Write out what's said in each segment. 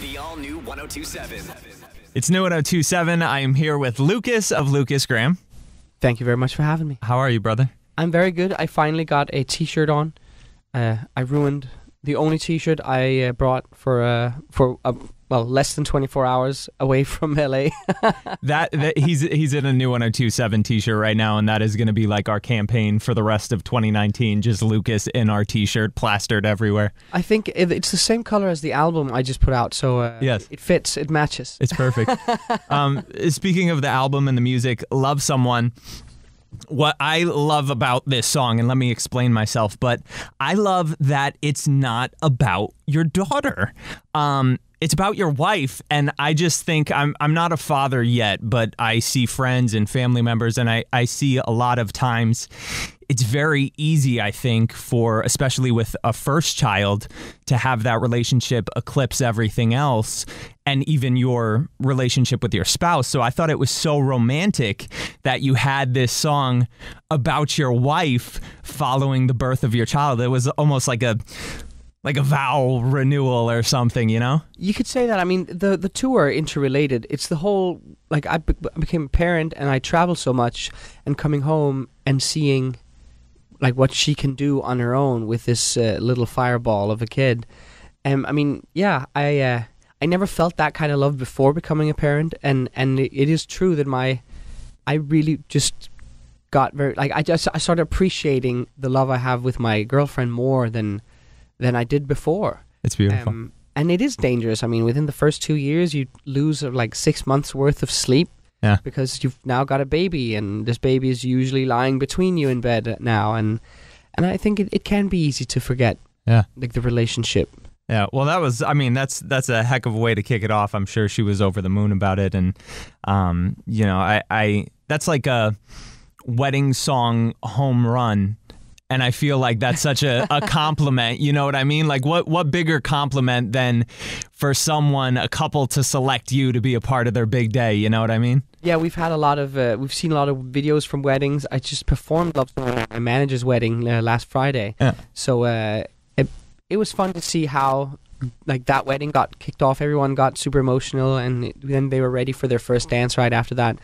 The all new 1027. It's new 1027. I am here with Lukas of Lukas Graham. Thank you very much for having me. How are you, brother? I'm very good. I finally got a T-shirt on. Uh, I ruined the only T-shirt I uh, brought for uh, for uh, well less than 24 hours away from LA. That, that he's he's in a new 1027 t-shirt right now and that is going to be like our campaign for the rest of 2019 just Lukas in our t-shirt plastered everywhere. I think it's the same color as the album I just put out, so uh, Yes. it fits. It matches. It's perfect. um, speaking of the album and the music, Love Someone. What I love about this song, and let me explain myself, but I love that it's not about your daughter. Um, it's about your wife, and I just think I'm I'm not a father yet, but I see friends and family members, and I, I see a lot of times it's very easy, I think, for especially with a first child to have that relationship eclipse everything else and even your relationship with your spouse. So I thought it was so romantic that you had this song about your wife following the birth of your child. It was almost like a like a vow renewal or something, you know? You could say that. I mean, the the two are interrelated. It's the whole like I, be- I became a parent and I travel so much, and coming home and seeing like what she can do on her own with this uh, little fireball of a kid. Um, I mean, yeah, I uh, I never felt that kind of love before becoming a parent, and and it, is true that my I really just got very like I just I started appreciating the love I have with my girlfriend more than than I did before. It's beautiful. Um, and it is dangerous. I mean, within the first two years, you lose uh, like six months worth of sleep. Yeah. Because you've now got a baby, and this baby is usually lying between you in bed now, and and I think it, it can be easy to forget yeah. like the relationship. Yeah, well, that was. I mean, that's that's a heck of a way to kick it off. I'm sure she was over the moon about it, and um, you know, I, I that's like a wedding song home run, and I feel like that's such a, a compliment. You know what I mean? Like, what what bigger compliment than for someone, a couple, to select you to be a part of their big day? You know what I mean? Yeah, we've had a lot of uh, we've seen a lot of videos from weddings. I just performed Love Song at my manager's wedding uh, last Friday, Yeah. so uh, it was fun to see how like that wedding got kicked off. Everyone got super emotional, and it, then they were ready for their first dance right after that.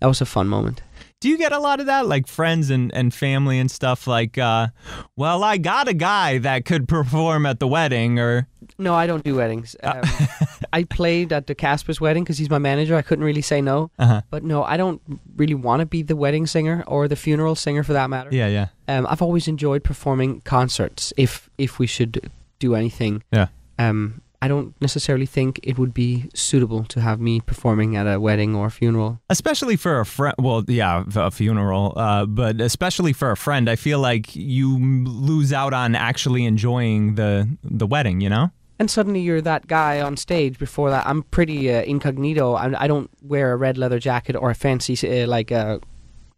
That was a fun moment. Do you get a lot of that, like friends and, and family and stuff? Like, uh, well, I got a guy that could perform at the wedding, or No, I don't do weddings. Uh, Um, I played at the Casper's wedding because he's my manager. I couldn't really say no. Uh-huh. But no, I don't really want to be the wedding singer or the funeral singer for that matter. yeah, yeah, Um, I've always enjoyed performing concerts. If if we should do anything, yeah. um, I don't necessarily think it would be suitable to have me performing at a wedding or funeral. especially for a friend well yeah a funeral uh, but especially for a friend i feel like you lose out on actually enjoying the the wedding you know And suddenly you're that guy on stage. Before that, I'm pretty uh, incognito. I, I don't wear a red leather jacket or a fancy, uh, like a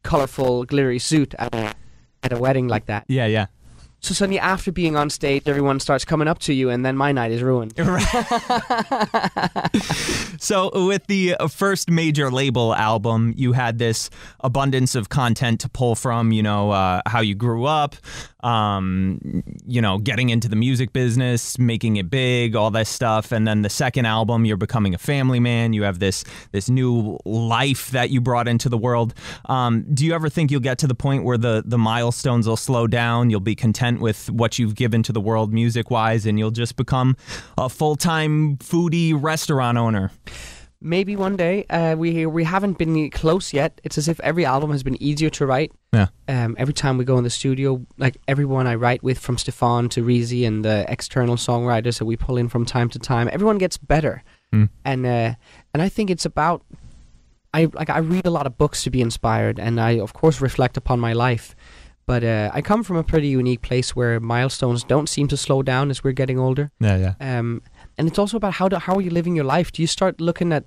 colorful, glittery suit at a, at a wedding like that. yeah yeah So suddenly, after being on stage, everyone starts coming up to you, and then my night is ruined. so with the uh, first major label album you had this abundance of content to pull from you know uh, how you grew up um, you know getting into the music business making it big all that stuff. And then the second album you're becoming a family man you have this this new life that you brought into the world. Um, do you ever think you'll get to the point where the the milestones will slow down? You'll be content with what you've given to the world music wise and you'll just become a full-time foodie restaurant owner Maybe one day. Uh, we we haven't been close yet. It's as if every album has been easier to write. yeah Um, every time we go in the studio, like everyone I write with, from Stefan to Rissi and the external songwriters that we pull in from time to time, everyone gets better. Mm. And uh, and I think it's about. I like I read a lot of books to be inspired, and I of course reflect upon my life. But uh, I come from a pretty unique place where milestones don't seem to slow down as we're getting older. yeah yeah Um, and it's also about how do, how are you living your life? Do you start looking at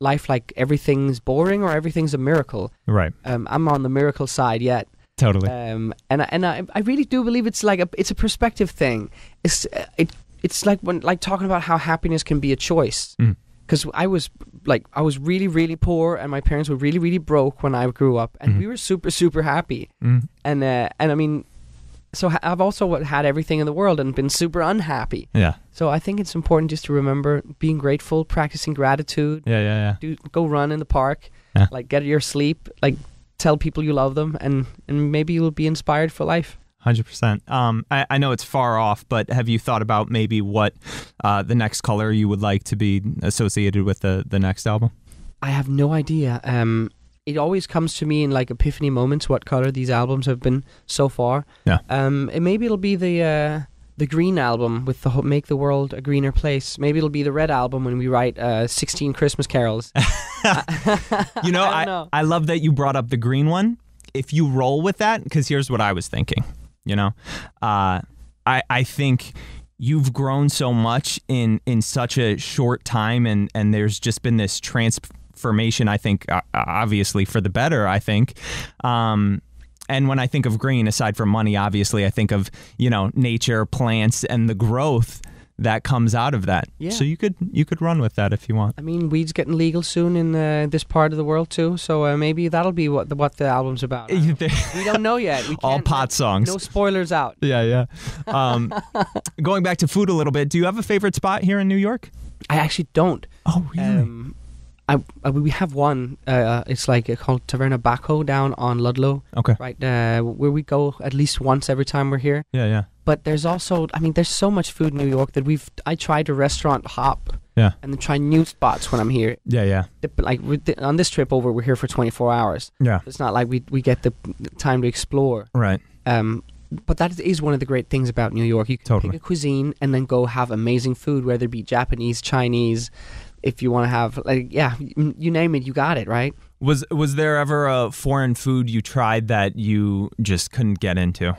life like everything's boring or everything's a miracle? right Um, I'm on the miracle side yet. totally Um, and I, and I, I really do believe it's like a it's a perspective thing. It's uh, it it's like when like talking about how happiness can be a choice. Mm. Because I was like I was really really poor and my parents were really really broke when I grew up, and Mhm. we were super super happy. Mm. And uh, and I mean, so I've also had everything in the world and been super unhappy. Yeah. So I think it's important just to remember being grateful, practicing gratitude, Yeah, yeah, yeah. do go run in the park, Yeah. like get your sleep, like tell people you love them, and and maybe you'll be inspired for life. Hundred percent. Um, I, I know it's far off, but have you thought about maybe what uh, the next color you would like to be associated with the the next album? I have no idea. Um, it always comes to me in like epiphany moments what color these albums have been so far. Yeah. Um, and maybe it'll be the uh, the green album with the ho- make the world a greener place. Maybe it'll be the red album when we write uh, sixteen Christmas carols. You know, I I, know. I love that you brought up the green one. If you roll with that, because here's what I was thinking. You know, uh, I I think you've grown so much in in such a short time, and and there's just been this transformation. I think obviously for the better. I think. Um, and when I think of green, aside from money, obviously, I think of you know nature, plants, and the growth that comes out of that. Yeah. So you could you could run with that if you want. I mean, weed's getting legal soon in uh, this part of the world too, so uh, maybe that'll be what the, what the album's about. Don't we don't know yet. All pot songs. No spoilers out. Yeah, yeah. Um, going back to food a little bit, do you have a favorite spot here in New York? I actually don't. Oh, Um, I, I we have one. Uh, it's like uh, called Taverna Baco down on Ludlow, okay. right? Uh, where we go at least once every time we're here. Yeah, yeah. But there's also, I mean, there's so much food in New York that we've. I tried to restaurant hop Yeah. and then try new spots when I'm here. Yeah, yeah. Like on this trip over, we're here for 24 hours. Yeah. It's not like we we get the time to explore. Right. Um, but that is one of the great things about New York. You can Totally. pick a cuisine and then go have amazing food, whether it be Japanese, Chinese. If you want to have, like, yeah, you name it, you got it, right? Was was there ever a foreign food you tried that you just couldn't get into?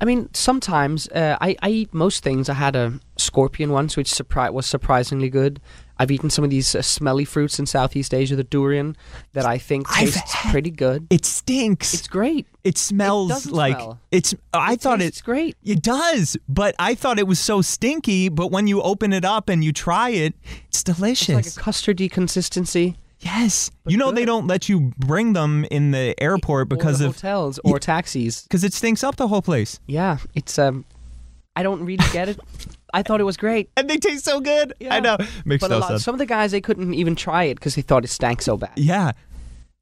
I mean, sometimes uh, I, I eat most things. I had a scorpion once, which surpri- was surprisingly good. I've eaten some of these uh, smelly fruits in Southeast Asia, the durian, that I think I've tastes had- pretty good. It stinks. It's great. it smells doesn't like smell. it's. I It thought it's great. It does, but I thought it was so stinky. But when you open it up and you try it, it's It's delicious. like a custardy consistency. yes, But you know they don't let you bring them in the airport because the of hotels or taxis. because it stinks up the whole place. Yeah, it's um, I don't really get it. I thought it was great, and they taste so good. I know. Makes but no a lot, sense. some of the guys they couldn't even try it because they thought it stank so bad. yeah,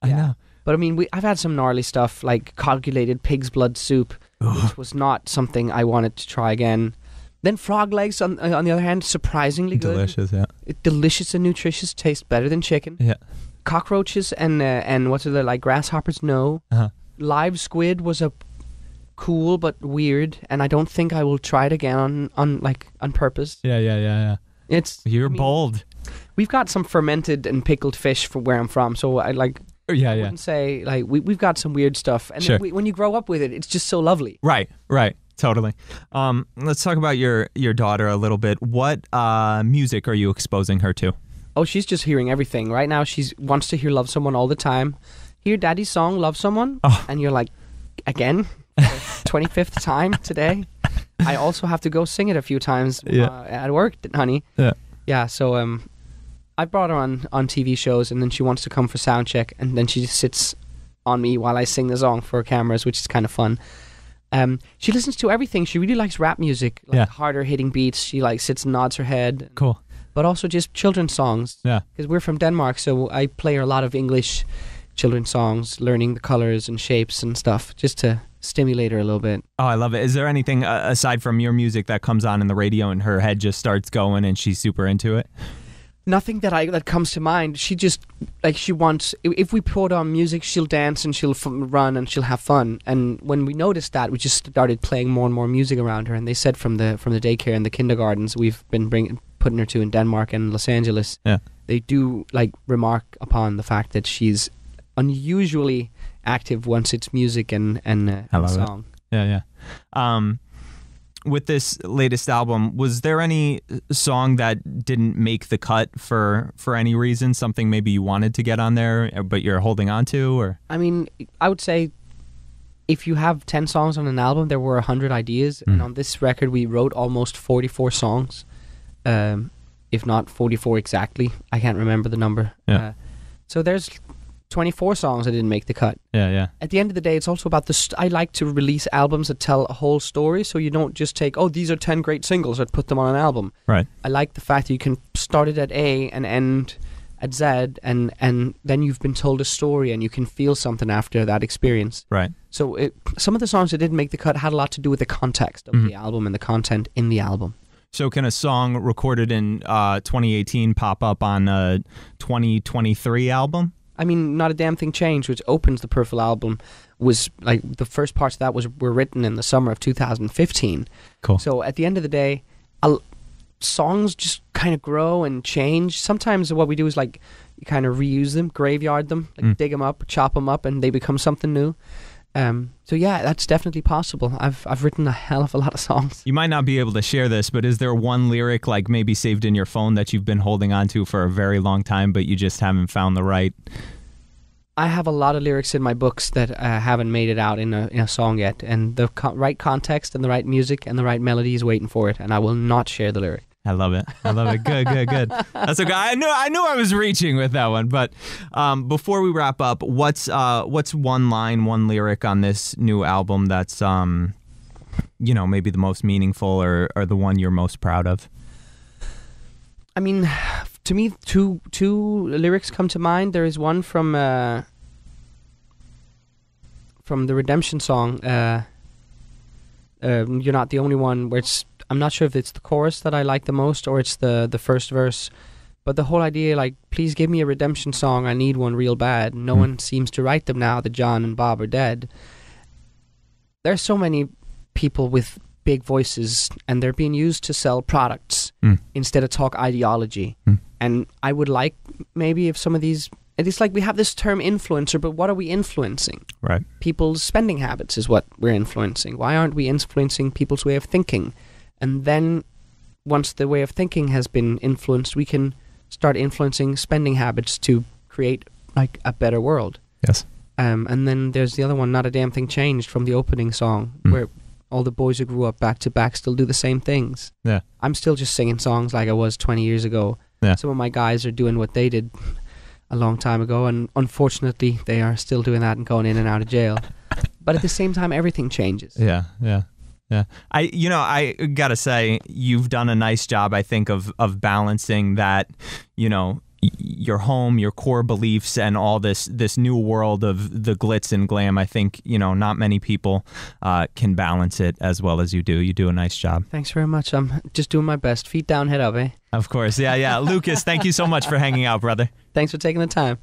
I Yeah. know. But I mean, we, I've had some gnarly stuff like coagulated pig's blood soup, which was not something I wanted to try again. Then frog legs, on, uh, on the other hand, surprisingly good. Delicious. Yeah. Delicious and nutritious, taste better than chicken. Yeah. Cockroaches and uh, and what's it like grasshoppers? No. Uh-huh. Live squid was a cool but weird, and I don't think I will try it again on, on like on purpose. Yeah. Yeah. Yeah. Yeah. It's You're I mean, bold. We've got some fermented and pickled fish from where I'm from, so I like Yeah. I Yeah. wouldn't say like we we've got some weird stuff, and Sure. then we, when you grow up with it, it's just so lovely. Right. Right. Totally. Um, let's talk about your your daughter a little bit. What uh, music are you exposing her to? Oh, she's just hearing everything right now. She wants to hear "Love Someone" all the time. Hear Daddy's song "Love Someone," Oh. and you're like, again, twenty fifth time today. I also have to go sing it a few times Yeah. uh, at work, honey. Yeah. Yeah. So um, I brought her on on TV shows, and then she wants to come for sound check, and then she just sits on me while I sing the song for cameras, which is kind of fun. Um, she listens to everything. She really likes rap music, like Yeah. harder hitting beats. She like sits and nods her head, Cool. but also just children's songs Yeah. because we're from Denmark, so I play her a lot of English children's songs, learning the colors and shapes and stuff, just to stimulate her a little bit. Oh, I love it. Is there anything uh, aside from your music that comes on in the radio and her head just starts going and she's super into it? Nothing that I that comes to mind. She just like she wants. If we put on music, she'll dance and she'll f- run and she'll have fun. And when we noticed that, we just started playing more and more music around her. And they said from the from the daycare and the kindergartens we've been bringing putting her to in Denmark and Los Angeles. Yeah. they do like remark upon the fact that she's unusually active once it's music and and, uh, and love it. song. Yeah, yeah. Um, with this latest album, was there any song that didn't make the cut for for any reason? Something maybe you wanted to get on there, but you're holding on to, or I mean, I would say if you have 10 songs on an album, there were 100 ideas. Mm. And on this record, we wrote almost 44 songs, um, if not 44 exactly. I can't remember the number. Yeah. Uh, so there's 24 songs that didn't make the cut. Yeah, yeah. At the end of the day, it's also about the. St- I like to release albums that tell a whole story, so you don't just take, oh, these are 10 great singles, and put them on an album. Right. I like the fact that you can start it at A and end at Z, and and then you've been told a story, and you can feel something after that experience. Right. So it, some of the songs that didn't make the cut had a lot to do with the context of Mhm. the album and the content in the album. So can a song recorded in uh, 2018 pop up on a 2023 album? I mean, not a damn thing changed, which opens the Purple album. Was like the first parts of that was were written in the summer of 2015. Cool. So at the end of the day, I'll, songs just kind of grow and change. Sometimes what we do is like you kind of reuse them, graveyard them, like Mm. dig them up, chop them up, and they become something new. Um, so yeah, that's definitely possible. I've I've written a hell of a lot of songs. You might not be able to share this, but is there one lyric like maybe saved in your phone that you've been holding on to for a very long time, but you just haven't found the right? I have a lot of lyrics in my books that uh, haven't made it out in a in a song yet, and the co- right context and the right music and the right melody is waiting for it, and I will not share the lyric. I love it. I love it. Good, good, good. That's okay. I knew I knew I was reaching with that one. But um, before we wrap up, what's uh, what's one line, one lyric on this new album that's um, you know, maybe the most meaningful or, or the one you're most proud of? I mean, to me, two two lyrics come to mind. There is one from uh, from the Redemption song. Uh, um, You're not the only one. Where it's I'm not sure if it's the chorus that I like the most or it's the the first verse. But the whole idea, like, please give me a redemption song. I need one real bad. No Hmm. one seems to write them now that John and Bob are dead. There's so many people with big voices, and they're being used to sell products Mm. instead of talk ideology. Mm. And I would like maybe if some of these. It's like we have this term influencer, but what are we influencing? Right. People's spending habits is what we're influencing. Why aren't we influencing people's way of thinking? And then once the way of thinking has been influenced, we can start influencing spending habits to create like a better world. Yes. Um, and then there's the other one, Not a Damn Thing Changed from the opening song, Mm. where all the boys who grew up back to back still do the same things. Yeah. I'm still just singing songs like I was 20 years ago. Yeah. Some of my guys are doing what they did a long time ago, and unfortunately, they are still doing that and going in and out of jail. but at the same time, everything changes. Yeah, yeah. Yeah. I you know, I got to say you've done a nice job I think of of balancing that, you know, your home, your core beliefs and all this this new world of the glitz and glam. I think, you know, not many people uh, can balance it as well as you do. You do a nice job. Thanks very much. I'm just doing my best. Feet down, head up, eh? Of course. Yeah, yeah. Lukas, thank you so much for hanging out, brother. Thanks for taking the time.